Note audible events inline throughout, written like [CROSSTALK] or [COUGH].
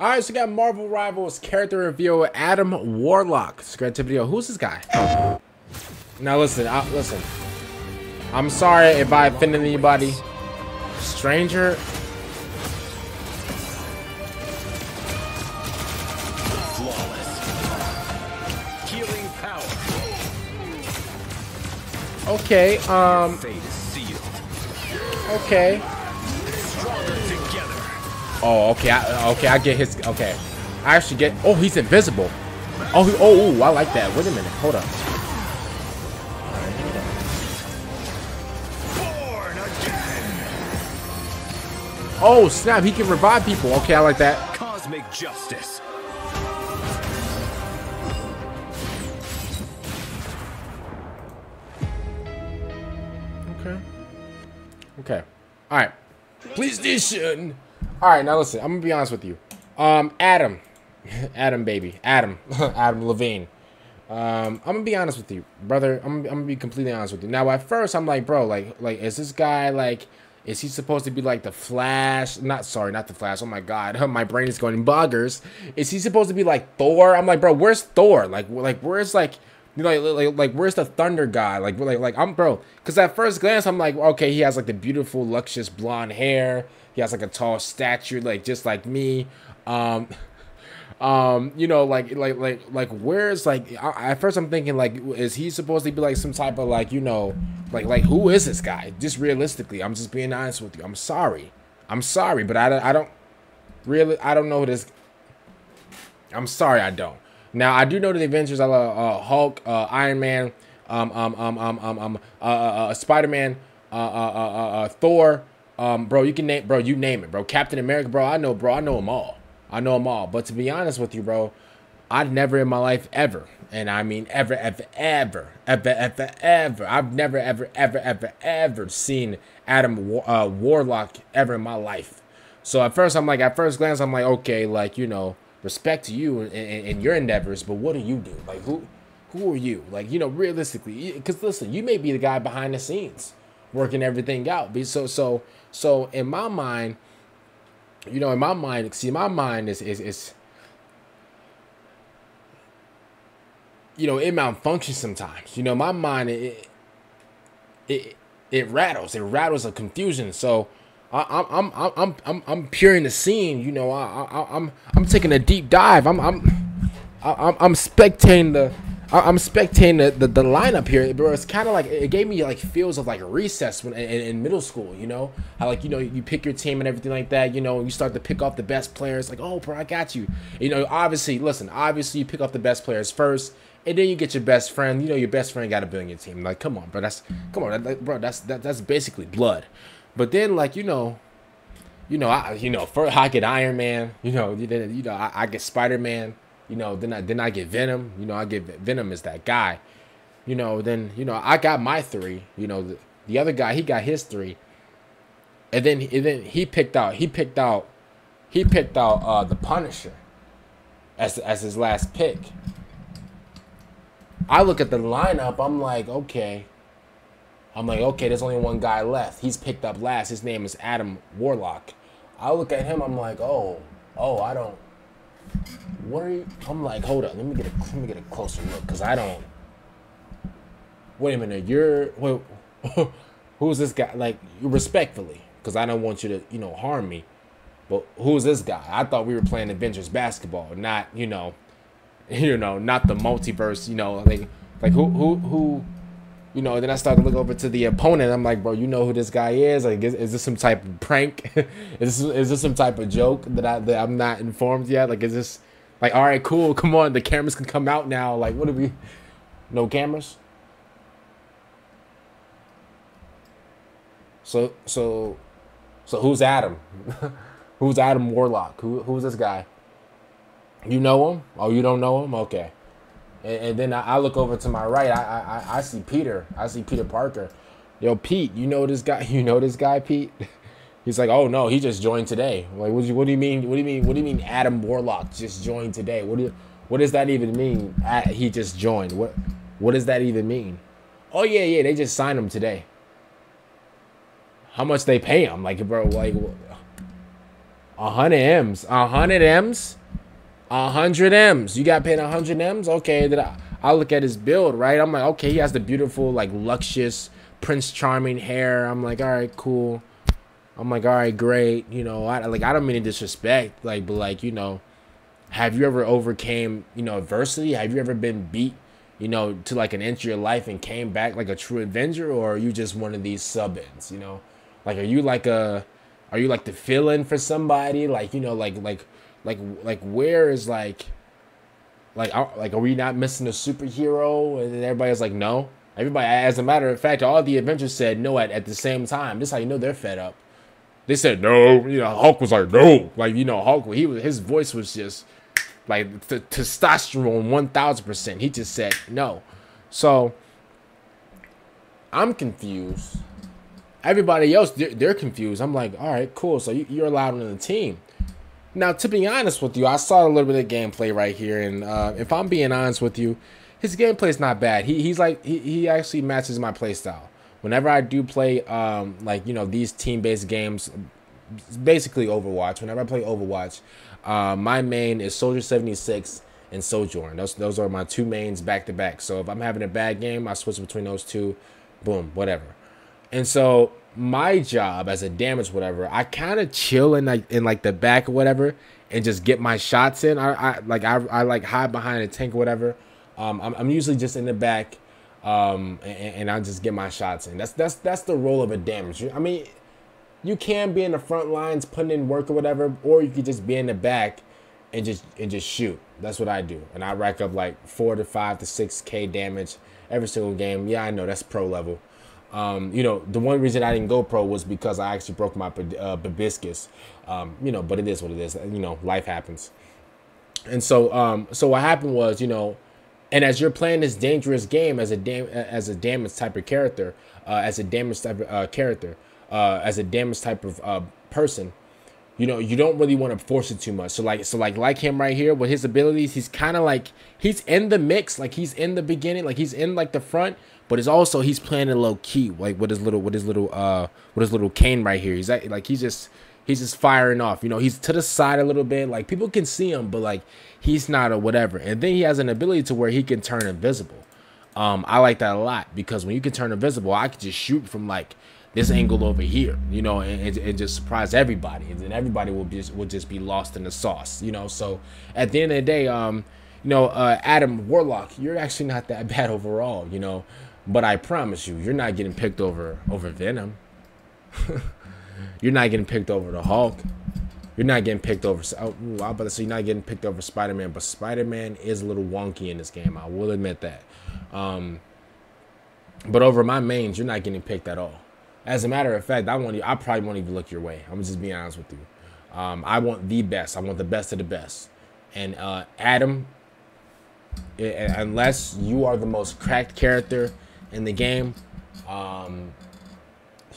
All right, so we got Marvel Rivals character reveal Adam Warlock. Scratch video. Who's this guy? Now listen, I, listen. I'm sorry if I offended anybody. Stranger. Flawless. Healing power. Okay. Um. Fate is sealed. Okay. Oh, okay. I, okay, I get his. Okay, I actually get. Oh, he's invisible. Oh, he, oh, ooh, I like that. Wait a minute. Hold up. Oh, snap. He can revive people. Okay, I like that. Cosmic justice. Okay. Okay. All right. PlayStation. All right, now listen. I'm gonna be honest with you. Um, Adam, [LAUGHS] Adam, baby, Adam, [LAUGHS] Adam Levine. Um, I'm gonna be honest with you, brother. I'm, I'm gonna be completely honest with you. Now, at first, I'm like, bro, like, like, is this guy like? Is he supposed to be like the Flash? Not sorry, not the Flash. Oh my God, [LAUGHS] my brain is going boggers. Is he supposed to be like Thor? I'm like, bro, where's Thor? Like, like, where's like, like, like, like where's the Thunder guy? Like, like, like, I'm bro. Because at first glance, I'm like, okay, he has like the beautiful, luscious blonde hair. He has like a tall stature, like just like me. Um, [LAUGHS] um, you know, like, like, like, like, where's like? I, at first, I'm thinking like, is he supposed to be like some type of like, you know, like, like who is this guy? Just realistically, I'm just being honest with you. I'm sorry. I'm sorry, but I, I don't really, I don't know this. I'm sorry, I don't. Now I do know the Avengers. I love uh, Hulk, uh, Iron Man, um, um, um, um, um, um uh, uh, uh, Spider Man, uh, uh, uh, uh, uh, Thor. Um, bro, you can name, bro, you name it, bro. Captain America, bro. I know, bro. I know them all. I know them all. But to be honest with you, bro, I've never in my life ever, and I mean ever, ever, ever, ever, ever, ever. I've never, ever, ever, ever, ever seen Adam War- uh, Warlock ever in my life. So at first, I'm like, at first glance, I'm like, okay, like you know, respect to you and, and, your endeavors, but what do you do? Like who, who are you? Like you know, realistically, because listen, you may be the guy behind the scenes working everything out. Be so so so in my mind, you know, in my mind, see, my mind is is is. You know, it malfunctions sometimes. You know, my mind it it it rattles. It rattles of confusion. So I, I'm I'm I'm I'm I'm peering the scene. You know, I, I I'm I'm taking a deep dive. I'm I'm I'm I'm spectating the. I- I'm spectating the, the, the lineup here, bro. It's kind of like it gave me like feels of like recess when in, in middle school. You know how like you know you pick your team and everything like that. You know you start to pick off the best players. Like oh, bro, I got you. You know obviously, listen. Obviously, you pick off the best players first, and then you get your best friend. You know your best friend got to be on your team. Like come on, bro. That's come on, that- bro. That's that, that's basically blood. But then like you know you know, I you know, first I get Iron Man, you know, then you know, I, I get Spider Man, you know, then I then I get Venom, you know, I get Venom is that guy, you know, then you know I got my three, you know, the, the other guy he got his three, and then and then he picked out he picked out he picked out uh the Punisher as as his last pick. I look at the lineup, I'm like, okay. I'm like, okay, there's only one guy left. He's picked up last. His name is Adam Warlock. I look at him. I'm like, oh, oh, I don't. What are you? I'm like, hold up. Let me get a let me get a closer look, because I don't. Wait a minute. You're wait. [LAUGHS] who's this guy? Like, respectfully, because I don't want you to, you know, harm me. But who's this guy? I thought we were playing Avengers basketball, not you know, [LAUGHS] you know, not the multiverse. You know, like like who who who you know, then I started to look over to the opponent. I'm like, bro, you know who this guy is? Like, is, is this some type of prank? [LAUGHS] is this is this some type of joke that I that I'm not informed yet? Like, is this like, all right, cool, come on, the cameras can come out now. Like, what do we? No cameras. So so so who's Adam? [LAUGHS] who's Adam Warlock? Who who's this guy? You know him? Oh, you don't know him? Okay. And, and then I, I look over to my right. I, I I- see Peter. I see Peter Parker. Yo, Pete, you know this guy? [LAUGHS] You know this guy, Pete? [LAUGHS] He's like, oh no, he just joined today. I'm like, what do you, what do you mean? What do you mean? What do you mean? Adam Warlock just joined today? What do you, what does that even mean? Uh, he just joined. What what does that even mean? Oh yeah, yeah, they just signed him today. How much they pay him? Like, bro, like, A hundred M's. A hundred M's. A hundred M's. You got paid hundred M's? Okay, then I, I look at his build, right? I'm like, okay, he has the beautiful, like, luxurious Prince Charming hair. I'm like, all right, cool. I'm like, all right, great. You know, I like I don't mean to disrespect, like, but like, you know, have you ever overcame, you know, adversity? Have you ever been beat, you know, to like an inch of your life and came back like a true Avenger, or are you just one of these sub-ins, you know? Like, are you like a, are you like the fill-in for somebody? Like, you know, like like like like where is like, like are, like are we not missing a superhero? And then everybody's like, no. Everybody, as a matter of fact, all the Avengers said no at, at the same time. This is how you know they're fed up. They said no. You know, Hulk was like no. Like you know, Hulk. He was his voice was just like testosterone one thousand percent. He just said no. So I'm confused. Everybody else they're, they're confused. I'm like, all right, cool. So you, you're allowed on the team. Now, to be honest with you, I saw a little bit of gameplay right here, and uh, if I'm being honest with you, his gameplay is not bad. He he's like he, he actually matches my playstyle. Whenever I do play um like you know these team based games, basically Overwatch. Whenever I play Overwatch, uh, my main is Soldier 76 and Sojourn. Those those are my two mains back to back. So if I'm having a bad game, I switch between those two. Boom, whatever. And so my job as a damage whatever, I kind of chill in like in like the back or whatever and just get my shots in. I, I like I, I like hide behind a tank or whatever. Um, I'm, I'm usually just in the back, um, and, and I just get my shots in. That's that's that's the role of a damage. I mean, you can be in the front lines putting in work or whatever, or you could just be in the back and just and just shoot. That's what I do, and I rack up like four to five to six k damage every single game. Yeah, I know that's pro level. Um, you know, the one reason I didn't go pro was because I actually broke my uh, babiscus. Um, you know, but it is what it is. You know, life happens. And so, um, so what happened was, you know, and as you're playing this dangerous game as a dam- as a damage type of character, uh, as a damage type of uh, character, uh, as a damage type of uh, person, you know, you don't really want to force it too much. So like, so like, like him right here with his abilities, he's kind of like he's in the mix, like he's in the beginning, like he's in like the front, but it's also he's playing it low key, like with his little, with his little, uh, with his little cane right here. He's like, he's just he's just firing off. You know, he's to the side a little bit, like people can see him, but like he's not or whatever. And then he has an ability to where he can turn invisible. Um, I like that a lot because when you can turn invisible, I can just shoot from like this angle over here, you know, and, and, just surprise everybody, and then everybody will be will just be lost in the sauce, you know. So at the end of the day, um, you know, uh, Adam Warlock, you're actually not that [LAUGHS] bad overall, you know. But I promise you, you're not getting picked over over Venom. [LAUGHS] you're not getting picked over the Hulk. You're not getting picked over. Oh, ooh, I about to say you're not getting picked over Spider-Man, but Spider-Man is a little wonky in this game. I will admit that. Um, but over my mains, you're not getting picked at all. As a matter of fact, I want you. I probably won't even look your way. I'm just being honest with you. Um, I want the best. I want the best of the best. And uh, Adam, unless you are the most cracked character in the game, um,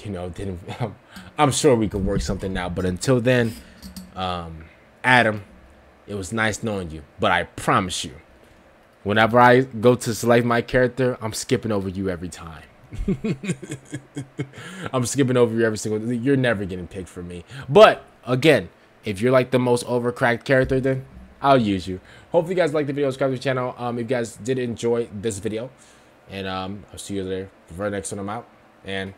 you know, then [LAUGHS] I'm sure we could work something out. But until then, um, Adam, it was nice knowing you, but I promise you, whenever I go to select my character, I'm skipping over you every time. [LAUGHS] I'm skipping over you every single. You're never getting picked for me. But again, if you're like the most overcracked character, then I'll use you. Hopefully, you guys like the video. Subscribe to the channel. Um, if you guys did enjoy this video, and um, I'll see you there for the next one. I'm out, and